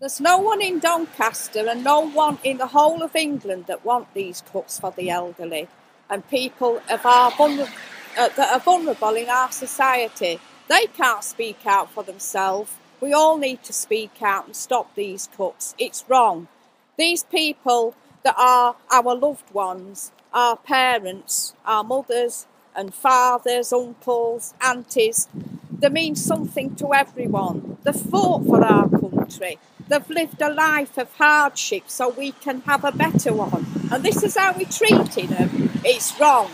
There's no one in Doncaster and no one in the whole of England that want these cuts for the elderly and people of our vulner- uh, that are vulnerable in our society. They can't speak out for themselves. We all need to speak out and stop these cuts. It's wrong. These people that are our loved ones, our parents, our mothers and fathers, uncles, aunties, they mean something to everyone. They fought for our country. They've lived a life of hardship so we can have a better one. And this is how we're treating them. It's wrong.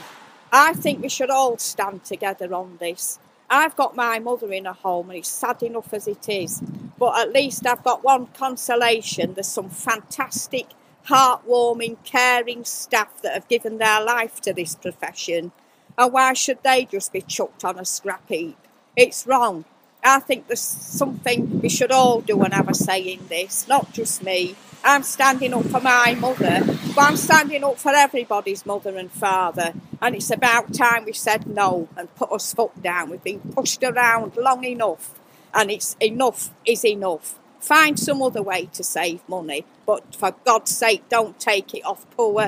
I think we should all stand together on this. I've got my mother in a home and it's sad enough as it is. But at least I've got one consolation. There's some fantastic, heartwarming, caring staff that have given their life to this profession. And why should they just be chucked on a scrap heap? It's wrong. I think there's something we should all do and have a say in this, not just me. I'm standing up for my mother, but I'm standing up for everybody's mother and father. And it's about time we said no and put us foot down. We've been pushed around long enough, and it's enough is enough. Find some other way to save money, but for God's sake, don't take it off poor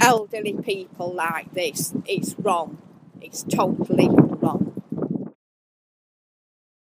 elderly people like this. It's wrong. It's totally wrong.